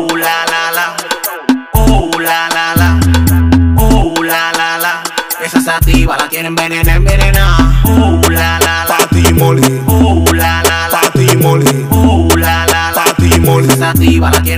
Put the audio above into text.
Oh la la la, oh la la la, la la la. Esa sativa la tienen venena, envenena. Oh la la la, Pati Oh la la la, Pati Oh la la la, Pati Moli. Esa sativa la quieren tienen